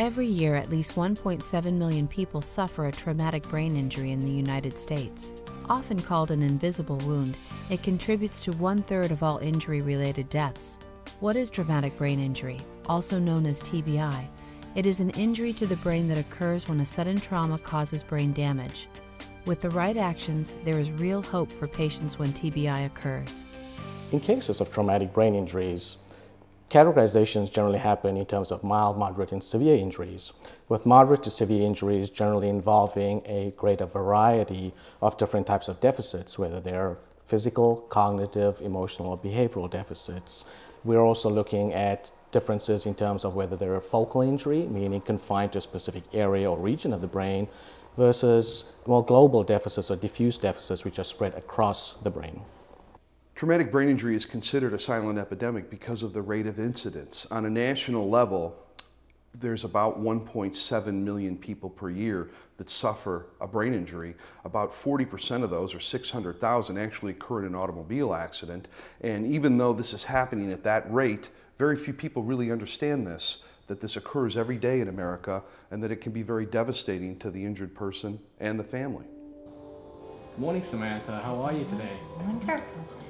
Every year, at least 1.7 million people suffer a traumatic brain injury in the United States. Often called an invisible wound, it contributes to one third of all injury related deaths. What is traumatic brain injury, also known as TBI? It is an injury to the brain that occurs when a sudden trauma causes brain damage. With the right actions, there is real hope for patients when TBI occurs. In cases of traumatic brain injuries, categorizations generally happen in terms of mild, moderate, and severe injuries, with moderate to severe injuries generally involving a greater variety of different types of deficits, whether they're physical, cognitive, emotional, or behavioral deficits. We're also looking at differences in terms of whether they're a focal injury, meaning confined to a specific area or region of the brain, versus more global deficits or diffuse deficits which are spread across the brain. Traumatic brain injury is considered a silent epidemic because of the rate of incidence. On a national level, there's about 1.7 million people per year that suffer a brain injury. About 40% of those, or 600,000, actually occur in an automobile accident. And even though this is happening at that rate, very few people really understand this that this occurs every day in America and that it can be very devastating to the injured person and the family. Morning, Samantha. How are you today? Wonderful.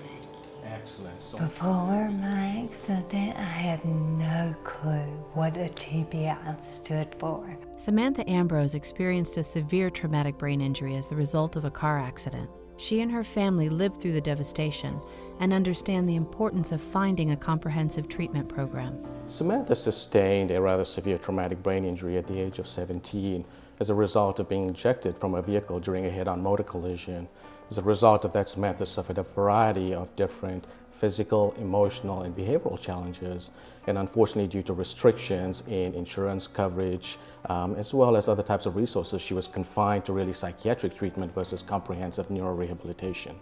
Excellent. So, Before my accident, I had no clue what a TBI stood for. Samantha Ambrose experienced a severe traumatic brain injury as the result of a car accident. She and her family lived through the devastation and understand the importance of finding a comprehensive treatment program. Samantha sustained a rather severe traumatic brain injury at the age of 17 as a result of being ejected from a vehicle during a head-on motor collision. As a result of that, Samantha suffered a variety of different physical, emotional, and behavioral challenges. And unfortunately, due to restrictions in insurance coverage, um, as well as other types of resources, she was confined to really psychiatric treatment versus comprehensive neurorehabilitation.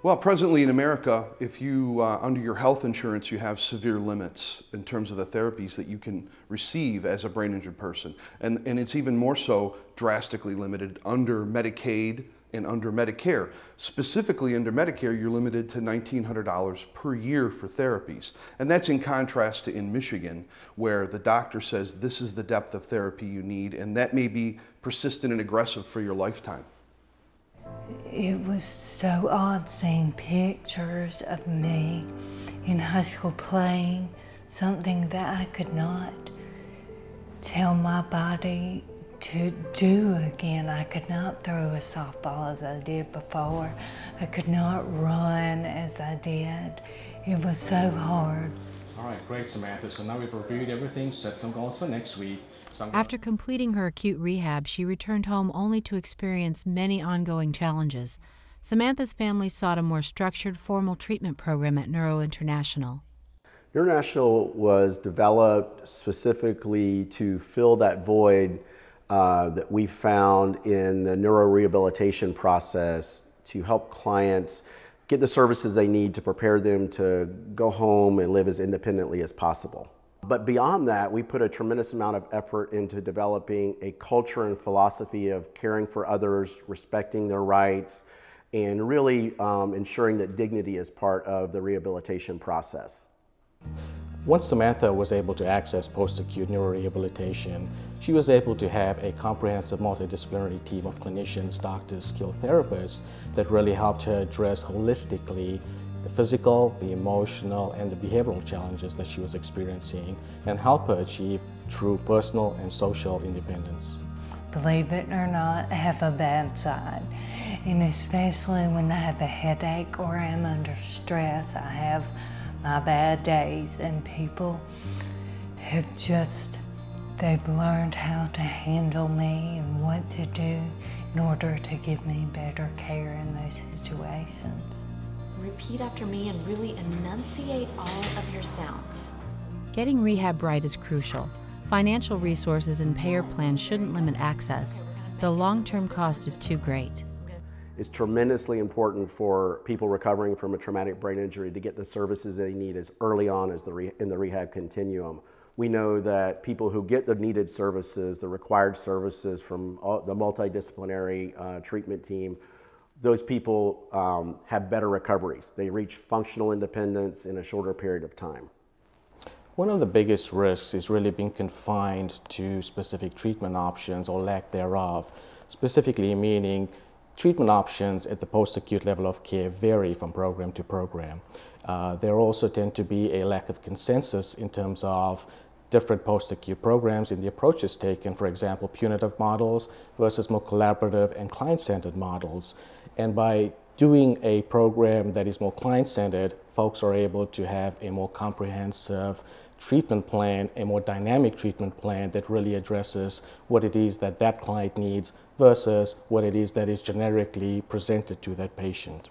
Well, presently in America, if you, uh, under your health insurance, you have severe limits in terms of the therapies that you can receive as a brain injured person. And, and it's even more so drastically limited under Medicaid and under Medicare. Specifically under Medicare, you're limited to $1,900 per year for therapies. And that's in contrast to in Michigan, where the doctor says this is the depth of therapy you need, and that may be persistent and aggressive for your lifetime. It was so odd seeing pictures of me in high school playing something that I could not tell my body to do again. I could not throw a softball as I did before. I could not run as I did. It was so hard. all right, great, Samantha. So now we've reviewed everything, set some goals for next week. So I'm gonna- After completing her acute rehab, she returned home only to experience many ongoing challenges. Samantha's family sought a more structured, formal treatment program at Neuro International. International was developed specifically to fill that void uh, that we found in the neurorehabilitation process to help clients get the services they need to prepare them to go home and live as independently as possible. But beyond that, we put a tremendous amount of effort into developing a culture and philosophy of caring for others, respecting their rights, and really um, ensuring that dignity is part of the rehabilitation process. Once Samantha was able to access post-acute neurorehabilitation, she was able to have a comprehensive multidisciplinary team of clinicians, doctors, skilled therapists that really helped her address holistically the physical, the emotional, and the behavioral challenges that she was experiencing and help her achieve true personal and social independence. Believe it or not, I have a bad side. And especially when I have a headache or I'm under stress, I have my bad days. And people have just, they've learned how to handle me and what to do in order to give me better care in those situations. Repeat after me and really enunciate all of your sounds. Getting rehab right is crucial. Financial resources and payer plans shouldn't limit access. The long term cost is too great. It's tremendously important for people recovering from a traumatic brain injury to get the services they need as early on as the re- in the rehab continuum. We know that people who get the needed services, the required services from all, the multidisciplinary uh, treatment team, those people um, have better recoveries. They reach functional independence in a shorter period of time. One of the biggest risks is really being confined to specific treatment options or lack thereof, specifically meaning treatment options at the post-acute level of care vary from program to program. Uh, there also tend to be a lack of consensus in terms of different post-acute programs in the approaches taken, for example, punitive models versus more collaborative and client-centered models. And by doing a program that is more client-centered, folks are able to have a more comprehensive treatment plan, a more dynamic treatment plan that really addresses what it is that that client needs versus what it is that is generically presented to that patient.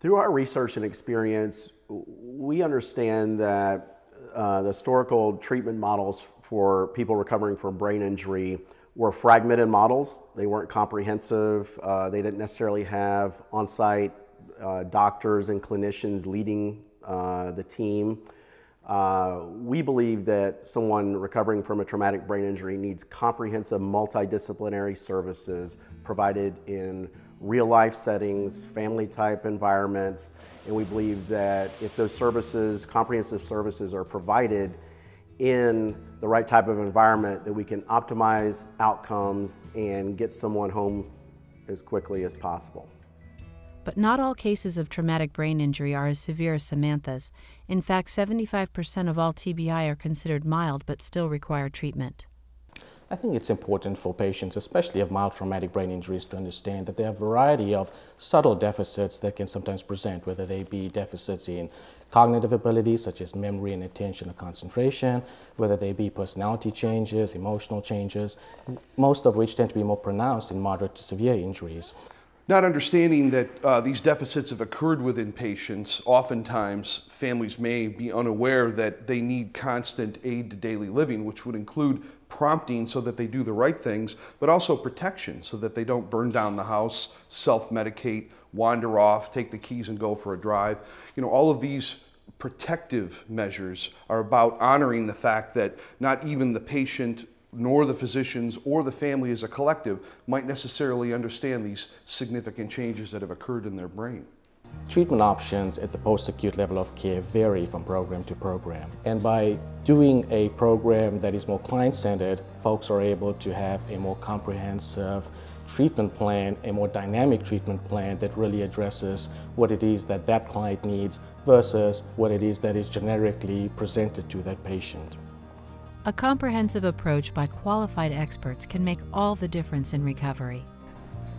Through our research and experience, we understand that uh, the historical treatment models for people recovering from brain injury were fragmented models. They weren't comprehensive. Uh, they didn't necessarily have on site uh, doctors and clinicians leading uh, the team. Uh, we believe that someone recovering from a traumatic brain injury needs comprehensive multidisciplinary services provided in real life settings, family type environments, and we believe that if those services, comprehensive services, are provided in the right type of environment, that we can optimize outcomes and get someone home as quickly as possible. But not all cases of traumatic brain injury are as severe as Samantha's. In fact, 75% of all TBI are considered mild but still require treatment. I think it's important for patients, especially of mild traumatic brain injuries, to understand that there are a variety of subtle deficits that can sometimes present, whether they be deficits in cognitive abilities such as memory and attention or concentration, whether they be personality changes, emotional changes, most of which tend to be more pronounced in moderate to severe injuries. Not understanding that uh, these deficits have occurred within patients, oftentimes families may be unaware that they need constant aid to daily living, which would include prompting so that they do the right things, but also protection so that they don't burn down the house, self medicate, wander off, take the keys and go for a drive. You know, all of these protective measures are about honoring the fact that not even the patient nor the physicians or the family as a collective might necessarily understand these significant changes that have occurred in their brain. Treatment options at the post-acute level of care vary from program to program. And by doing a program that is more client-centered, folks are able to have a more comprehensive treatment plan, a more dynamic treatment plan that really addresses what it is that that client needs versus what it is that is generically presented to that patient. A comprehensive approach by qualified experts can make all the difference in recovery.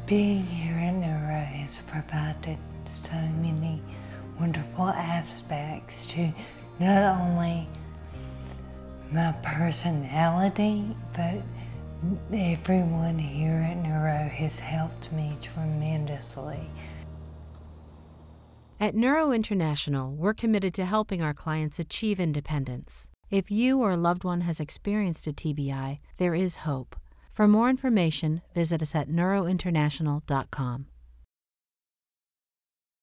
Being here in Neuro has provided so many wonderful aspects to not only my personality, but everyone here at Neuro has helped me tremendously. At Neuro International, we're committed to helping our clients achieve independence. If you or a loved one has experienced a TBI, there is hope. For more information, visit us at neurointernational.com.